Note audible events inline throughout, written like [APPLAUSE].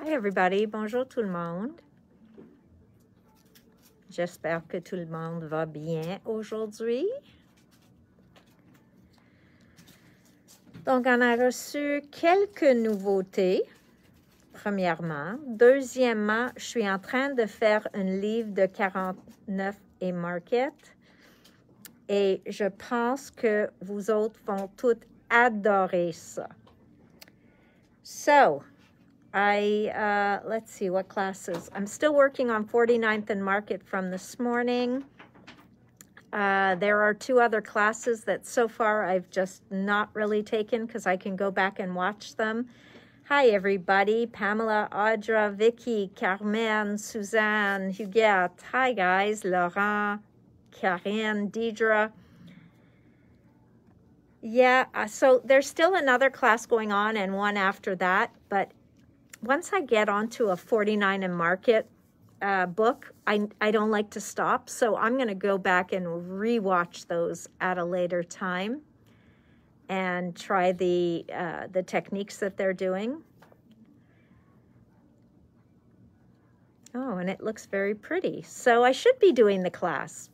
Hi everybody, bonjour tout le monde. J'espère que tout le monde va bien aujourd'hui. Donc, on a reçu quelques nouveautés, premièrement. Deuxièmement, je suis en train de faire un livre de 49 et market. Et je pense que vous autres vont toutes adorer ça. So, I, uh, let's see, what classes? I'm still working on 49th and Market from this morning. Uh, there are two other classes that so far I've just not really taken because I can go back and watch them. Hi, everybody. Pamela, Audra, Vicky, Carmen, Suzanne, Huguette. Hi, guys. Laurent, Karen, Deidre. Yeah, uh, so there's still another class going on and one after that. But once I get onto a 49 and market uh, book, I, I don't like to stop. So I'm going to go back and rewatch those at a later time and try the, uh, the techniques that they're doing. Oh, and it looks very pretty. So I should be doing the class.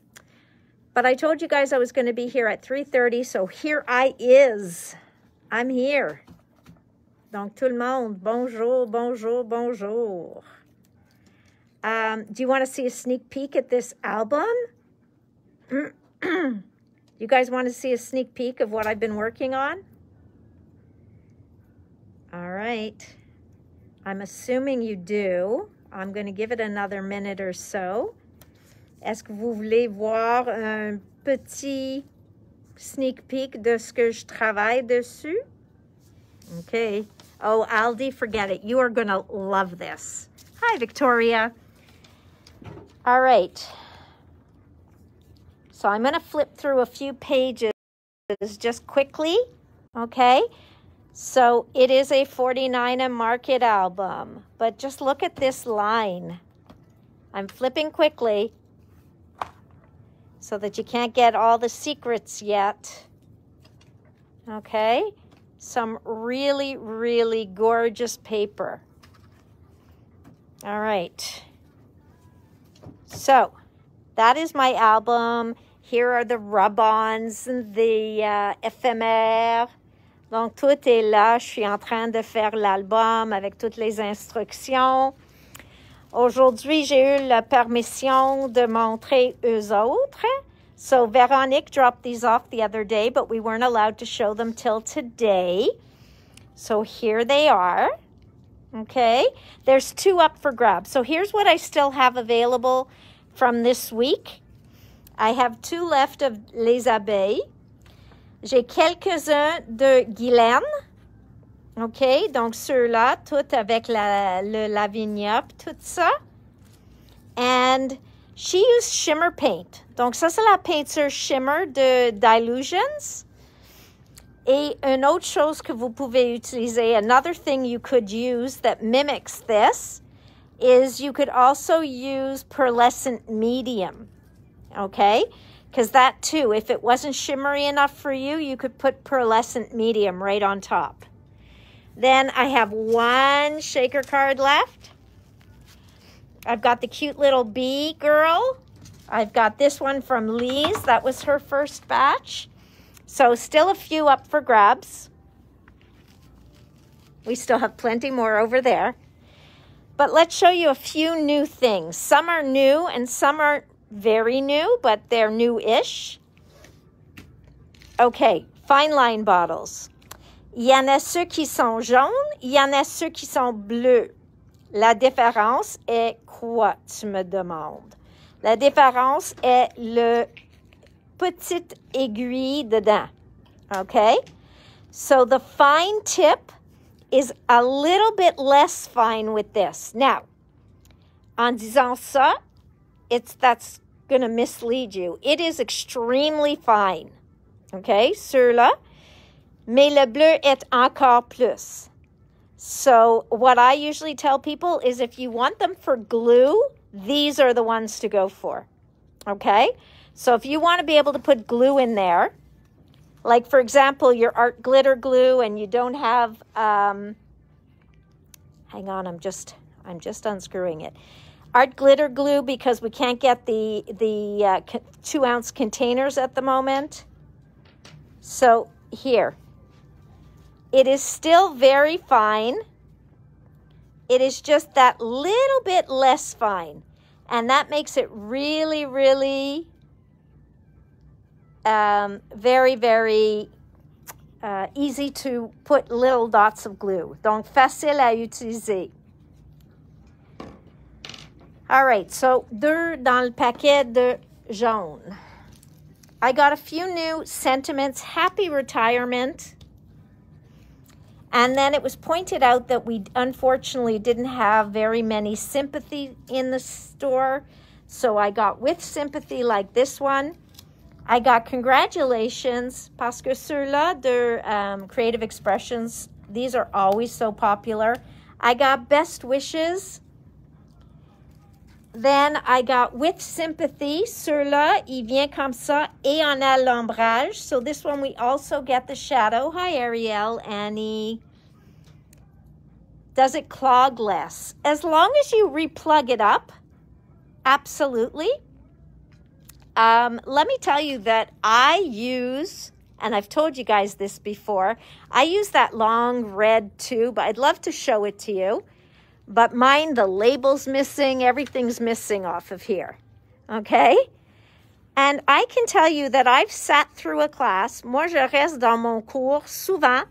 But I told you guys I was going to be here at 3.30, so here I is. I'm here. Donc, tout le monde, bonjour, bonjour, bonjour. Um, do you want to see a sneak peek at this album? [CLEARS THROAT] you guys want to see a sneak peek of what I've been working on? All right. I'm assuming you do. I'm going to give it another minute or so. Est-ce que vous voulez voir un petit sneak peek de ce que je travaille dessus? Okay. Oh, Aldi, forget it. You are going to love this. Hi, Victoria. All right. So I'm going to flip through a few pages just quickly. Okay. So it is a 49 a market album, but just look at this line. I'm flipping quickly so that you can't get all the secrets yet. Okay. Some really, really gorgeous paper. All right. So that is my album. Here are the rub-ons and the uh, éphémères. Donc, tout est là. Je suis en train de faire l'album avec toutes les instructions. Aujourd'hui, j'ai eu la permission de montrer eux autres. So Veronique dropped these off the other day, but we weren't allowed to show them till today. So here they are. Okay, there's two up for grabs. So here's what I still have available from this week. I have two left of Les Abeilles. J'ai quelques-uns de Guylaine. OK, donc ceux-là, tout avec la, le Lavinia, tout ça. And she used shimmer paint. Donc ça, c'est la peinture shimmer de Dylusions. Et une autre chose que vous pouvez utiliser, another thing you could use that mimics this, is you could also use pearlescent medium, okay? Because that too, if it wasn't shimmery enough for you, you could put pearlescent medium right on top. Then I have one shaker card left. I've got the cute little bee girl. I've got this one from Lee's. That was her first batch. So still a few up for grabs. We still have plenty more over there. But let's show you a few new things. Some are new and some aren't very new, but they're new-ish. Okay, fine line bottles. Il y en a ceux qui sont jaunes, il y en a ceux qui sont bleus. La différence est quoi, tu me demandes? La différence est le petite aiguille dedans. Okay? So the fine tip is a little bit less fine with this. Now, en disant ça, it's that's going to mislead you. It is extremely fine. Okay? Sur-là. Mais le bleu est encore plus. So what I usually tell people is if you want them for glue, these are the ones to go for. Okay? So if you want to be able to put glue in there, like for example, your art glitter glue and you don't have um, Hang on, I'm just I'm just unscrewing it. Art glitter glue because we can't get the the uh, two ounce containers at the moment. So here, it is still very fine. It is just that little bit less fine. And that makes it really, really um, very, very uh, easy to put little dots of glue. Donc, facile à utiliser. All right, so deux dans le paquet de jaune. I got a few new sentiments. Happy retirement. And then it was pointed out that we unfortunately didn't have very many sympathy in the store. So I got with sympathy like this one. I got congratulations parce que ceux-là de um, Creative Expressions, these are always so popular. I got best wishes. Then I got with sympathy. Ceux-là, il vient comme ça et on a l'ombrage. So this one we also get the shadow. Hi Ariel, Annie. Does it clog less? As long as you replug it up, absolutely. Um, let me tell you that I use, and I've told you guys this before, I use that long red tube. I'd love to show it to you. But mine, the label's missing, everything's missing off of here. Okay? And I can tell you that I've sat through a class. Moi, je reste dans mon cours souvent,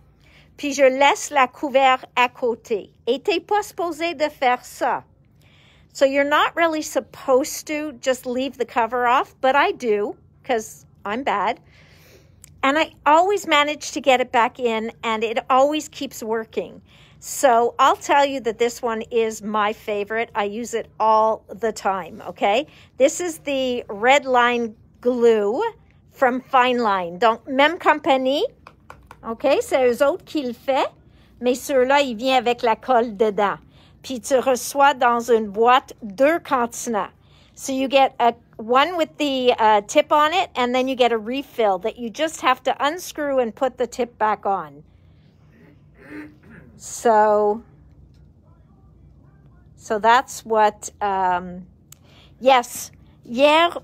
puis je laisse la couvert à côté. Et t'es pas supposé de faire ça. So you're not really supposed to just leave the cover off, but I do because I'm bad. And I always manage to get it back in, and it always keeps working. So I'll tell you that this one is my favorite. I use it all the time, okay? This is the red line glue from Fine Line. Donc, même compagnie, OK? C'est eux autres qui le font, mais ceux-là, il vient avec la colle dedans. Puis tu reçois dans une boîte deux continents. So you get a one with the uh, tip on it, and then you get a refill that you just have to unscrew and put the tip back on. So, so that's what. Um, yes, hier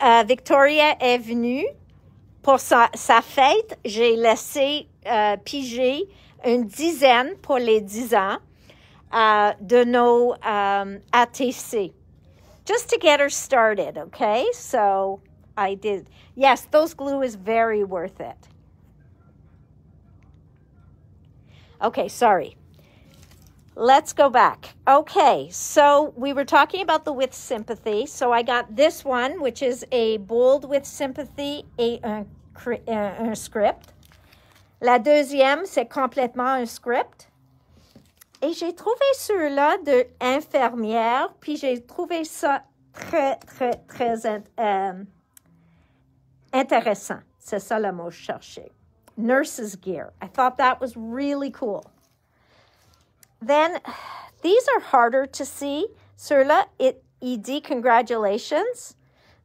uh, Victoria est venue pour sa, sa fête. J'ai laissé uh, piger une dizaine pour les dix ans uh, de nos um, ATC, just to get her started. Okay, so I did. Yes, those glue is very worth it. Okay, sorry. Let's go back. Okay, so we were talking about the with sympathy. So I got this one, which is a bold with sympathy, a, un script. La deuxième, c'est complètement un script. Et j'ai trouvé ceux-là de infirmière, puis j'ai trouvé ça très, très, très euh, intéressant. C'est ça le mot cherchais nurse's gear. I thought that was really cool. Then these are harder to see. Ceux-là, il dit congratulations,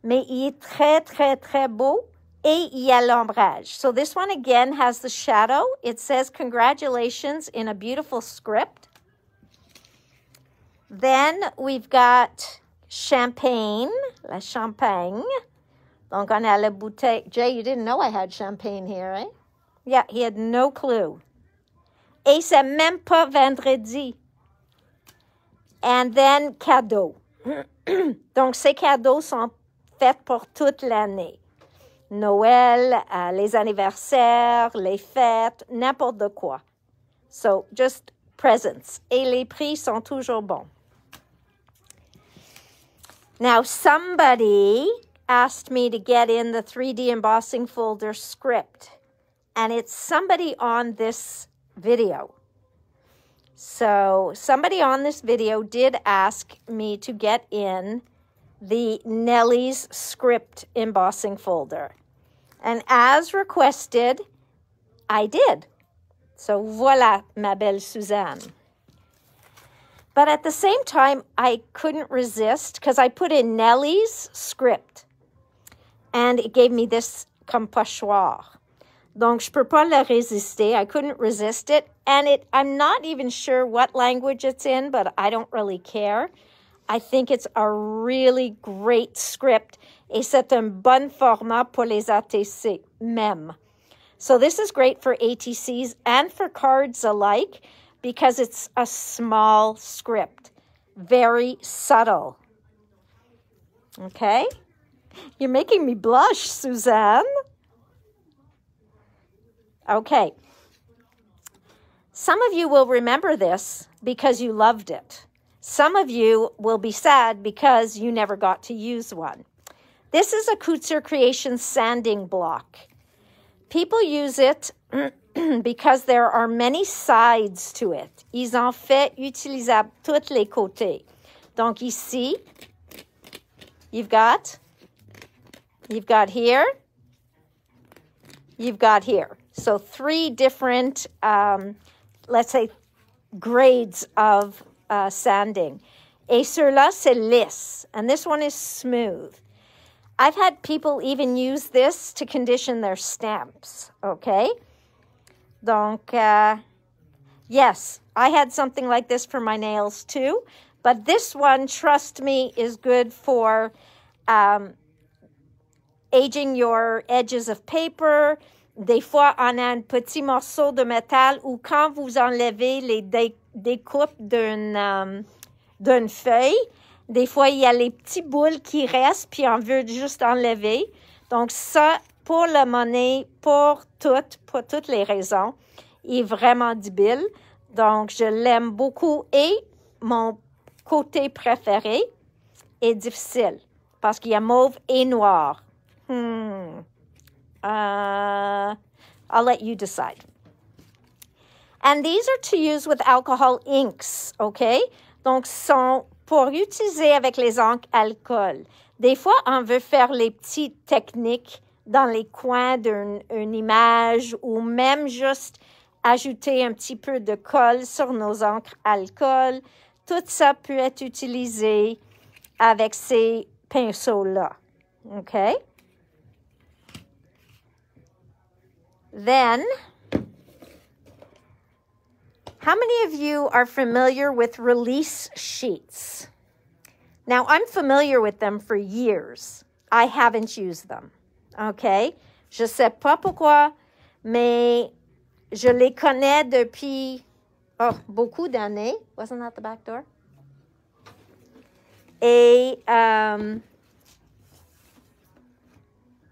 mais il est très, très, très beau. Et il y a l'ombrage. So this one again has the shadow. It says congratulations in a beautiful script. Then we've got champagne, la champagne. Donc on a la bouteille. Jay, you didn't know I had champagne here, eh? Yeah, he had no clue. Et c'est même pas vendredi. And then cadeaux. [CLEARS THROAT] Donc, ces cadeaux sont faits pour toute l'année. Noël, uh, les anniversaires, les fêtes, n'importe quoi. So, just presents. Et les prix sont toujours bons. Now, somebody asked me to get in the 3D embossing folder script and it's somebody on this video. So, somebody on this video did ask me to get in the Nellie's script embossing folder. And as requested, I did. So, voila, ma belle Suzanne. But at the same time, I couldn't resist because I put in Nellie's script and it gave me this comme pochoir. Donc, je peux pas le résister. I couldn't resist it. And it, I'm not even sure what language it's in, but I don't really care. I think it's a really great script. Et c'est un bon format pour les ATC, même. So this is great for ATCs and for cards alike because it's a small script, very subtle. Okay? You're making me blush, Suzanne. Okay. Some of you will remember this because you loved it. Some of you will be sad because you never got to use one. This is a Couture Creation sanding block. People use it [CLEARS THROAT] because there are many sides to it. Ils en fait utilisable tous les côtés. Donc ici, you've got, you've got here, you've got here. So three different, um, let's say, grades of uh, sanding. Et ceux-là, c'est lisse, and this one is smooth. I've had people even use this to condition their stamps, okay? Donc, uh, yes, I had something like this for my nails too, but this one, trust me, is good for um, aging your edges of paper. Des fois, on a un petit morceau de métal ou quand vous enlevez les dé découpes d'une um, feuille, des fois, il y a les petits boules qui restent, puis on veut juste enlever. Donc, ça, pour la monnaie, pour toutes, pour toutes les raisons, est vraiment débile. Donc, je l'aime beaucoup. Et mon côté préféré est difficile parce qu'il y a mauve et noir. Hmm. Uh, I'll let you decide. And these are to use with alcohol inks, okay? Donc, sont pour utiliser avec les encres alcool. Des fois, on veut faire les petites techniques dans les coins d'une image ou même juste ajouter un petit peu de colle sur nos encres alcool. Tout ça peut être utilisé avec ces pinceaux-là. OK? Then, how many of you are familiar with release sheets? Now, I'm familiar with them for years. I haven't used them. Okay? Je sais pas pourquoi, mais je les connais depuis oh, beaucoup d'années. Wasn't that the back door? Et um,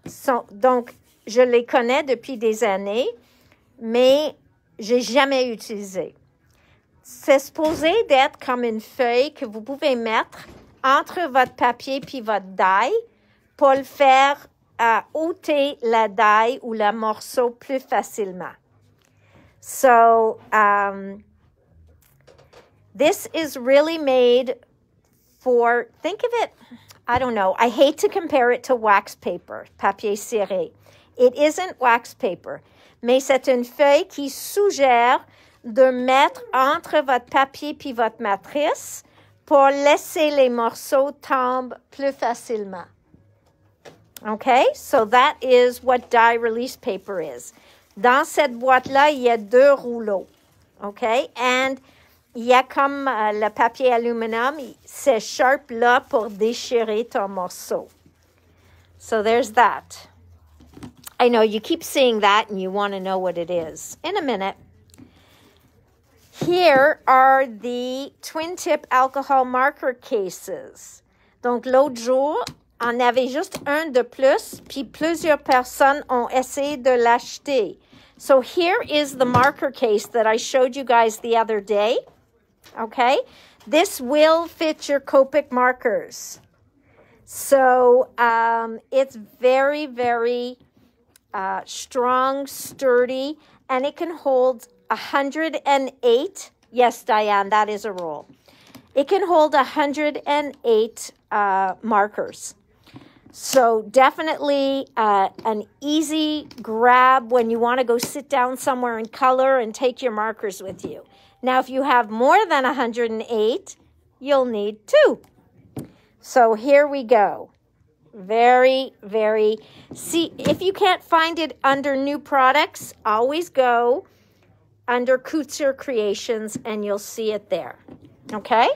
sont, donc, je les connais depuis des années, mais j'ai jamais utilisé c'est supposé d'être comme une feuille que vous pouvez mettre entre votre papier puis votre die pour le faire euh, ôter la die ou le morceau plus facilement. So, um, this is really made for, think of it, I don't know, I hate to compare it to wax paper, papier ciré. It isn't wax paper, mais c'est une feuille qui suggère de mettre entre votre papier puis votre matrice pour laisser les morceaux tomber plus facilement. Okay, so that is what die release paper is. Dans cette boîte-là, il y a deux rouleaux. Okay, and il y a comme uh, le papier aluminum, c'est sharp là pour déchirer ton morceau. So there's that. I know you keep seeing that and you want to know what it is. In a minute. Here are the twin tip alcohol marker cases. Donc l'autre jour, on avait juste un de plus, puis plusieurs personnes ont essayé de l'acheter. So here is the marker case that I showed you guys the other day. Okay? This will fit your Copic markers. So um, it's very, very uh, strong, sturdy, and it can hold 108. Yes, Diane, that is a rule. It can hold 108 uh, markers. So definitely uh, an easy grab when you want to go sit down somewhere and color and take your markers with you. Now, if you have more than 108, you'll need two. So here we go. Very, very. See, if you can't find it under new products, always go under Couture Creations and you'll see it there. Okay?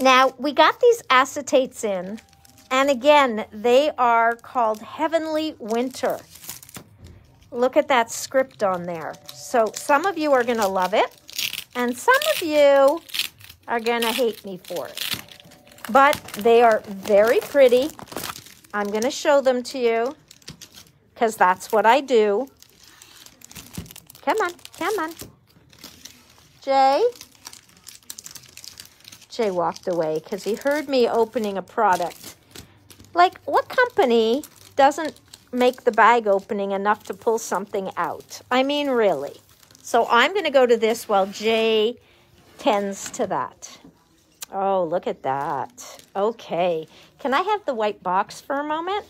Now, we got these acetates in, and again, they are called Heavenly Winter. Look at that script on there. So, some of you are going to love it, and some of you are going to hate me for it. But they are very pretty. I'm going to show them to you because that's what I do. Come on, come on. Jay? Jay walked away because he heard me opening a product. Like, what company doesn't make the bag opening enough to pull something out? I mean, really. So I'm going to go to this while Jay tends to that. Oh, look at that. Okay. Can I have the white box for a moment?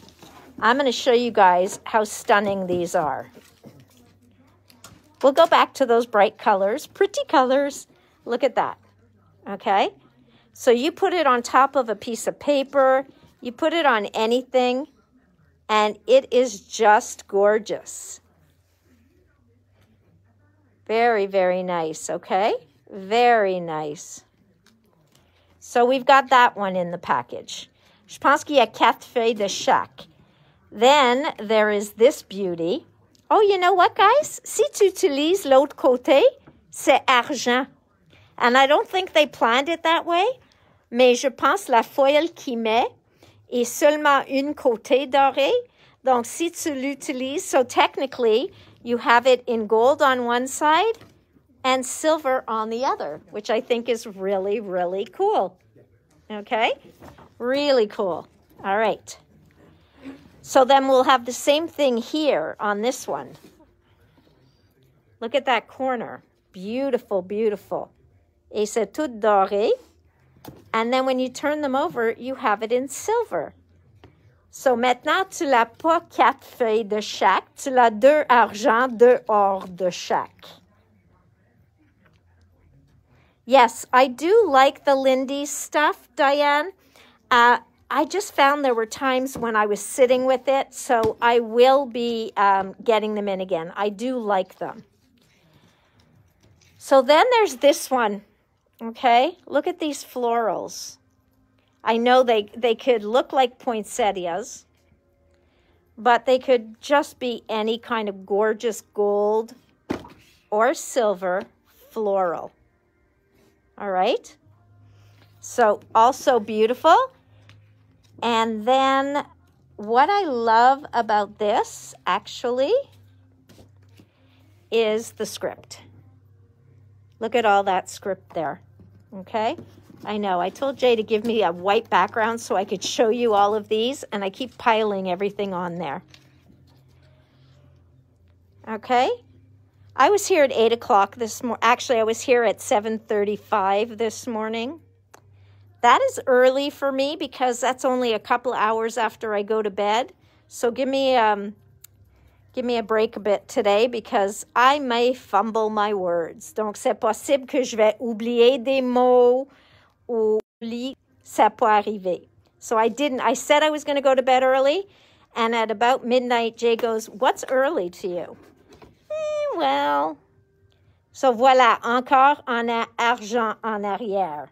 I'm going to show you guys how stunning these are. We'll go back to those bright colors, pretty colors. Look at that. Okay. So you put it on top of a piece of paper, you put it on anything, and it is just gorgeous. Very, very nice. Okay. Very nice. So we've got that one in the package. Je pense qu'il y a de chaque. Then there is this beauty. Oh, you know what, guys? Si tu utilises l'autre côté, c'est argent. And I don't think they planned it that way, mais je pense la foil qui met est seulement une côté doré. Donc, si tu l'utilises, so technically, you have it in gold on one side and silver on the other, which I think is really, really cool. Okay? Really cool. All right. So then we'll have the same thing here on this one. Look at that corner. Beautiful, beautiful. Et c'est tout doré. And then when you turn them over, you have it in silver. So maintenant, tu l'as pas quatre feuilles de chaque, tu l'as deux argent, deux or de chaque. Yes, I do like the Lindy stuff, Diane. Uh, I just found there were times when I was sitting with it, so I will be um, getting them in again. I do like them. So then there's this one, okay? Look at these florals. I know they, they could look like poinsettias, but they could just be any kind of gorgeous gold or silver floral. All right. So also beautiful. And then what I love about this actually is the script. Look at all that script there. Okay. I know. I told Jay to give me a white background so I could show you all of these, and I keep piling everything on there. Okay. I was here at 8 o'clock this morning. Actually, I was here at 7.35 this morning. That is early for me because that's only a couple hours after I go to bed. So give me, um, give me a break a bit today because I may fumble my words. Donc, c'est possible que je vais oublier des mots ou ça peut arriver. So I didn't. I said I was going to go to bed early. And at about midnight, Jay goes, What's early to you? Well. So voilà, encore en argent en arrière.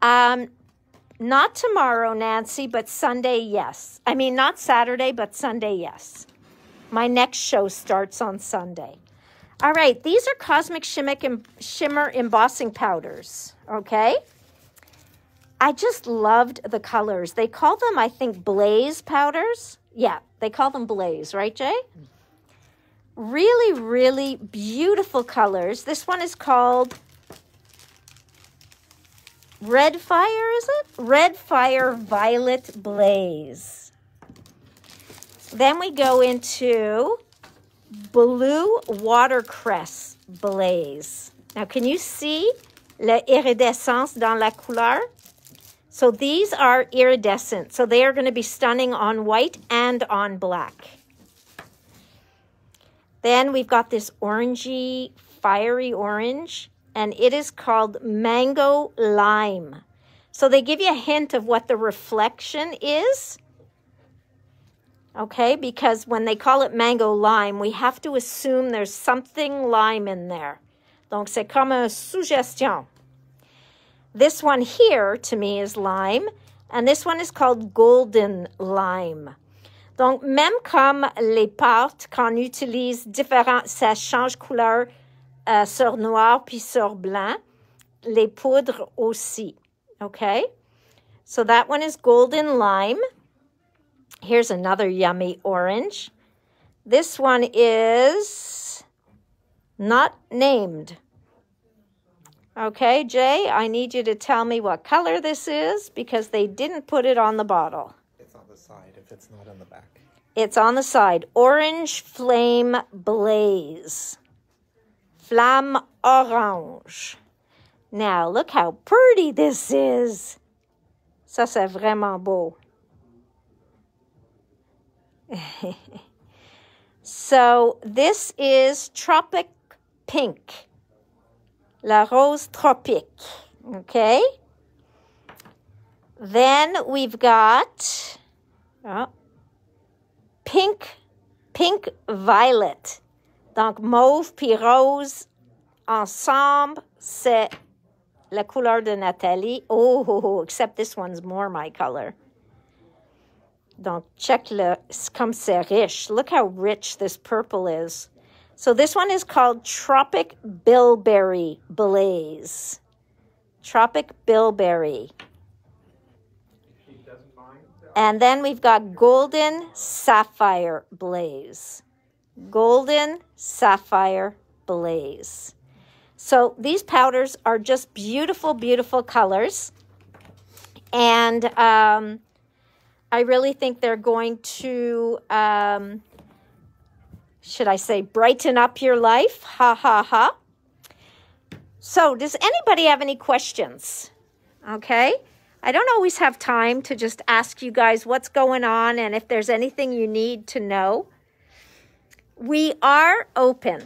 Um, not tomorrow, Nancy, but Sunday, yes. I mean, not Saturday, but Sunday, yes. My next show starts on Sunday. All right, these are Cosmic Shimmer Embossing Powders, okay? I just loved the colors. They call them, I think, Blaze powders. Yeah, they call them Blaze, right, Jay? Really, really beautiful colors. This one is called Red Fire, is it? Red Fire Violet Blaze. Then we go into Blue Watercress Blaze. Now, can you see la iridescence dans la couleur? So these are iridescent. So they are going to be stunning on white and on black. Then we've got this orangey, fiery orange, and it is called Mango Lime. So they give you a hint of what the reflection is. Okay, because when they call it mango lime, we have to assume there's something lime in there. Donc c'est comme une suggestion. This one here to me is lime, and this one is called golden lime. Donc, même comme les pâtes, quand on utilise différents, ça change couleur euh, sur noir puis sur blanc, les poudres aussi. Okay? So that one is golden lime. Here's another yummy orange. This one is not named. Okay, Jay, I need you to tell me what color this is because they didn't put it on the bottle. It's on the side if it's not on the back. It's on the side. Orange Flame Blaze. Flamme Orange. Now, look how pretty this is. Ça, c'est vraiment beau. [LAUGHS] so, this is Tropic Pink. La Rose Tropique. Okay? Then we've got oh, pink, pink violet. Donc, mauve puis rose ensemble, c'est la couleur de Nathalie. Oh, oh, oh, except this one's more my color. Donc, check le, comme c'est riche. Look how rich this purple is. So this one is called Tropic Bilberry Blaze. Tropic Bilberry. And then we've got Golden Sapphire Blaze. Golden Sapphire Blaze. So these powders are just beautiful, beautiful colors. And um, I really think they're going to, um, should I say, brighten up your life. Ha ha ha. So, does anybody have any questions? Okay. I don't always have time to just ask you guys what's going on and if there's anything you need to know. We are open,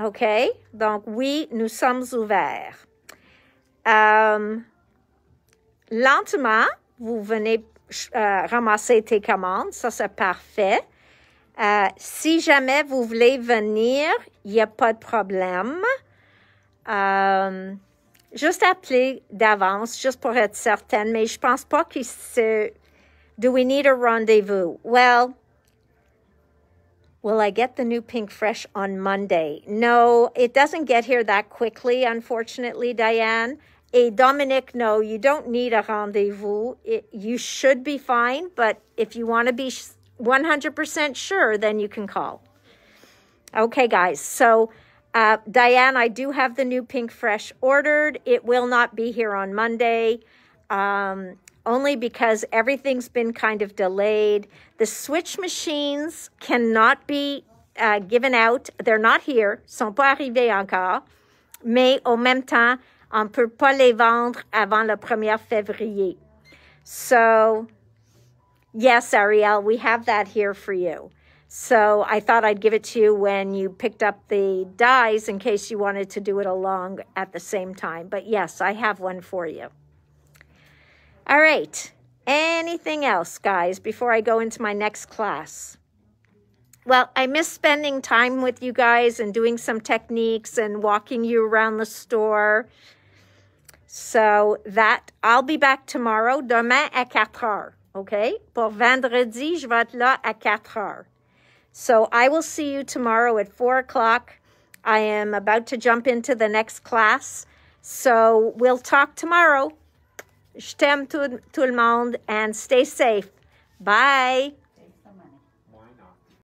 OK? Donc, oui, nous sommes ouverts. Euh, lentement, vous venez euh, ramasser tes commandes, ça c'est parfait. Euh, si jamais vous voulez venir, il n'y a pas de problème. Juste appeler d'avance, juste pour être certaine, mais je pense pas que c'est. Do we need a rendezvous? Well, will I get the new Pink Fresh on Monday? No, it doesn't get here that quickly, unfortunately, Diane. Et Dominic, no, you don't need a rendezvous. It, you should be fine, but if you want to be 100% sure, then you can call. Okay, guys, so uh, Diane, I do have the new Pink Fresh ordered. It will not be here on Monday, um, only because everything's been kind of delayed. The switch machines cannot be uh, given out. They're not here, sont pas arrivés encore. Mais au même temps, on peut pas les vendre avant le 1er février. So, yes, Ariel, we have that here for you. So I thought I'd give it to you when you picked up the dies in case you wanted to do it along at the same time. But yes, I have one for you. All right. Anything else, guys, before I go into my next class? Well, I miss spending time with you guys and doing some techniques and walking you around the store. So that I'll be back tomorrow, demain à 4 heures. OK? Pour vendredi, je vais être là à 4 heures. So I will see you tomorrow at four o'clock. I am about to jump into the next class. So we'll talk tomorrow. Je t'aime tout, tout le monde and stay safe. Bye.